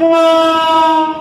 Oh!